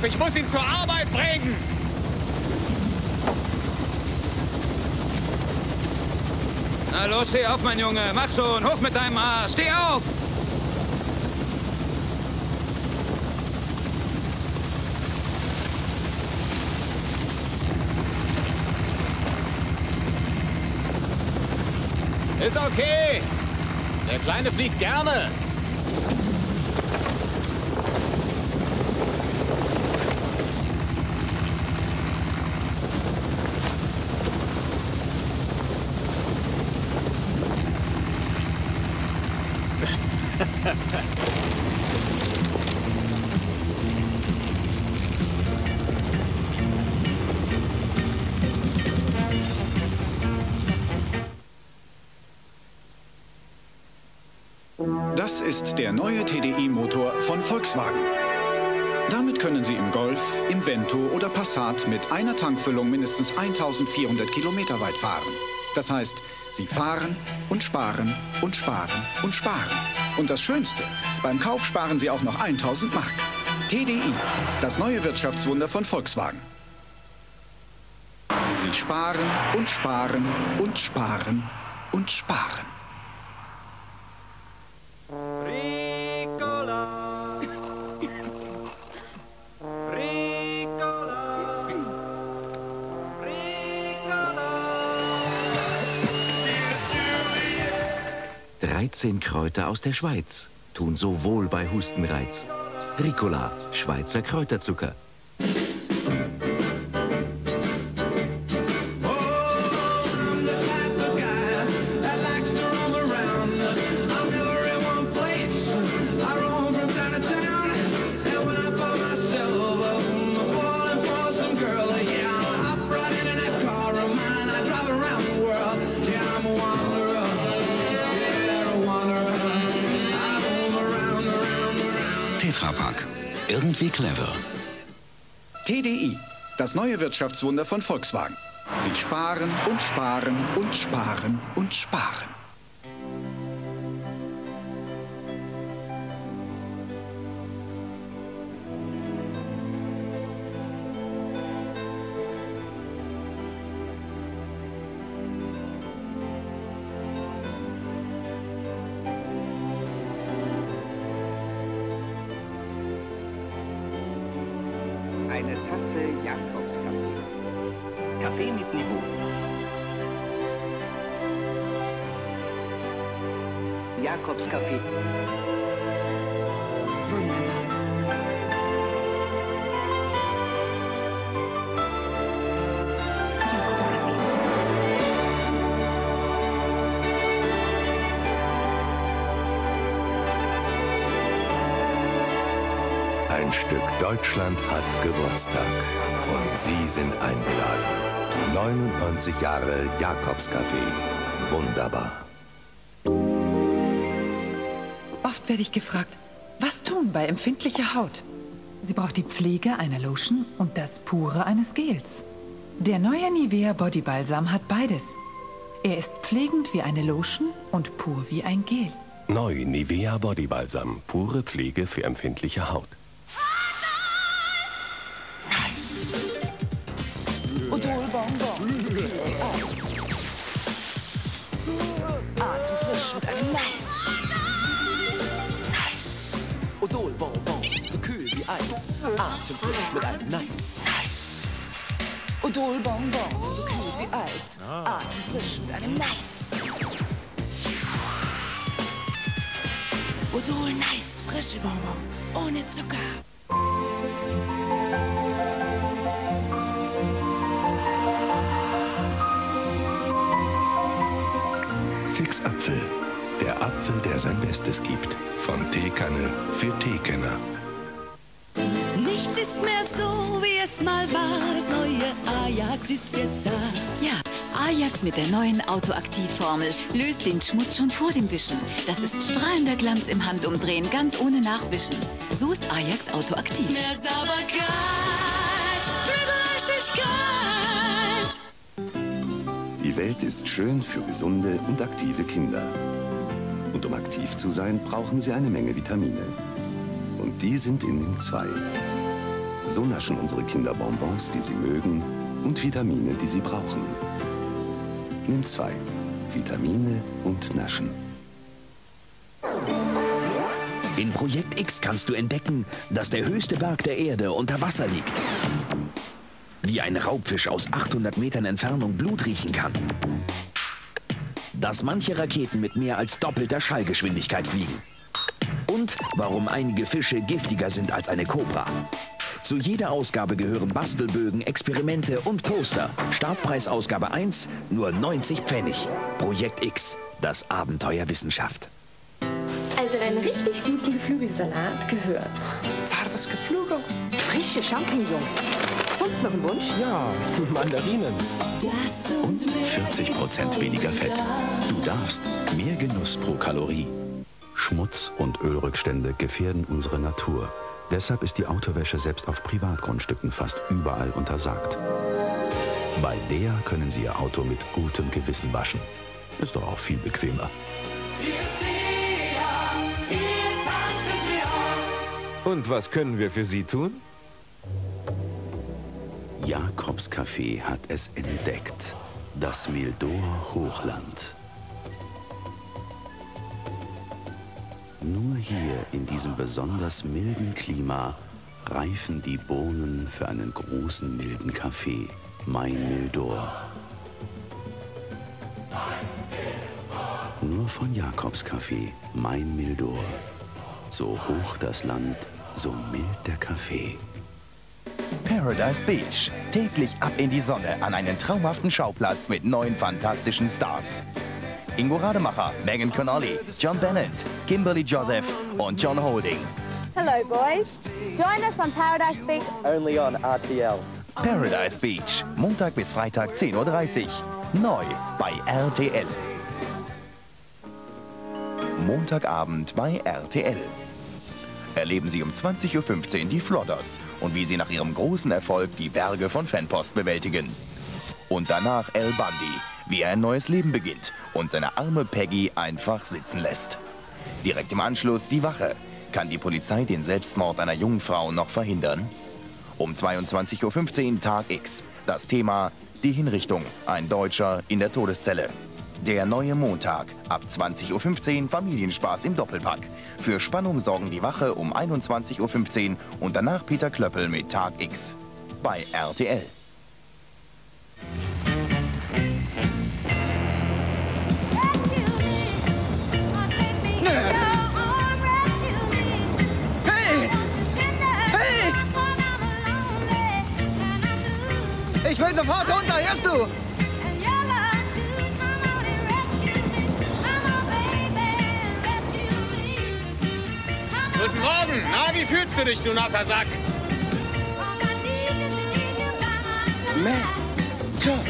auf! Ich muss ihn zur Arbeit bringen! Na los, steh auf, mein Junge. Mach schon. Hoch mit deinem Arsch. Steh auf! Ist okay. Der Kleine fliegt gerne. Das ist der neue TDI-Motor von Volkswagen. Damit können Sie im Golf, im Vento oder Passat mit einer Tankfüllung mindestens 1400 Kilometer weit fahren. Das heißt, Sie fahren und sparen und sparen und sparen. Und das Schönste, beim Kauf sparen Sie auch noch 1000 Mark. TDI, das neue Wirtschaftswunder von Volkswagen. Sie sparen und sparen und sparen und sparen. Dreizehn Kräuter aus der Schweiz tun so wohl bei Hustenreiz. Ricola, Schweizer Kräuterzucker. Tetra Pak. Irgendwie clever. TDI, das neue Wirtschaftswunder von Volkswagen. Sie sparen und sparen und sparen und sparen. Kaffee mit Niveau. Jakobskaffee. Wunderbar. Ein Stück Deutschland hat Geburtstag. Und Sie sind eingeladen. 99 Jahre Jakobscafé. Wunderbar. Oft werde ich gefragt, was tun bei empfindlicher Haut? Sie braucht die Pflege einer Lotion und das Pure eines Gels. Der neue Nivea Body Balsam hat beides. Er ist pflegend wie eine Lotion und pur wie ein Gel. Neu Nivea Body Balsam. Pure Pflege für empfindliche Haut. Einem Nice. Nice. Odol-Bonbon, so kühl wie Eis. Atemfrisch mit einem Nice. Nice. Odol-Bonbon. So kühl wie Eis. Atemfrisch mit einem Nice. Odol Nice. Frische Bonbons. Ohne Zucker. Fix Apfel. Der Apfel, der sein Bestes gibt. Von Teekanne für Teekenner. Nichts ist mehr so, wie es mal war. Das neue Ajax ist jetzt da. Ja, Ajax mit der neuen Autoaktivformel löst den Schmutz schon vor dem Wischen. Das ist strahlender Glanz im Handumdrehen, ganz ohne Nachwischen. So ist Ajax Autoaktiv. Mehr Sauberkeit mit Leichtigkeit. Die Welt ist schön für gesunde und aktive Kinder. Und um aktiv zu sein, brauchen sie eine Menge Vitamine. Und die sind in den zwei. So naschen unsere Kinder Bonbons, die sie mögen und Vitamine, die sie brauchen. Nimm zwei. Vitamine und Naschen. In Projekt X kannst du entdecken, dass der höchste Berg der Erde unter Wasser liegt. Wie ein Raubfisch aus 800 Metern Entfernung Blut riechen kann. Dass manche Raketen mit mehr als doppelter Schallgeschwindigkeit fliegen. Und warum einige Fische giftiger sind als eine Kobra. Zu jeder Ausgabe gehören Bastelbögen, Experimente und Poster. Startpreisausgabe 1, nur 90 Pfennig. Projekt X, das Abenteuer Wissenschaft. Also einen richtig guten Geflügelsalat gehört. Zartes Geflügel, frische Champignons. Sonst noch ein Wunsch? Ja, Mandarinen. Und 40% weniger Fett. Du darfst mehr Genuss pro Kalorie. Schmutz und Ölrückstände gefährden unsere Natur. Deshalb ist die Autowäsche selbst auf Privatgrundstücken fast überall untersagt. Bei der können Sie Ihr Auto mit gutem Gewissen waschen. Ist doch auch viel bequemer. Und was können wir für Sie tun? Jakobs Café hat es entdeckt. Das Mildor Hochland. Nur hier in diesem besonders milden Klima reifen die Bohnen für einen großen milden Kaffee. Mein Mildor. Nur von Jakobs Café, mein Mildor. So hoch das Land, so mild der Kaffee. Paradise Beach. Täglich ab in die Sonne an einen traumhaften Schauplatz mit neun fantastischen Stars. Ingo Rademacher, Megan Connolly, John Bennett, Kimberly Joseph und John Holding. Hello, boys. Join us on Paradise Beach. Only on RTL. Paradise Beach. Montag bis Freitag 10.30 Uhr. Neu bei RTL. Montagabend bei RTL. Erleben Sie um 20.15 Uhr die Flodders und wie sie nach ihrem großen Erfolg die Berge von Fanpost bewältigen. Und danach El Bundy, wie er ein neues Leben beginnt und seine arme Peggy einfach sitzen lässt. Direkt im Anschluss die Wache. Kann die Polizei den Selbstmord einer jungen Frau noch verhindern? Um 22.15 Uhr Tag X. Das Thema die Hinrichtung. Ein Deutscher in der Todeszelle. Der neue Montag. Ab 20.15 Uhr Familienspaß im Doppelpack. Für Spannung sorgen die Wache um 21.15 Uhr und danach Peter Klöppel mit Tag X. Bei RTL. Ich will sofort runter, hörst du? Guten Morgen. Na, wie fühlst du dich, du nasser Sack? John,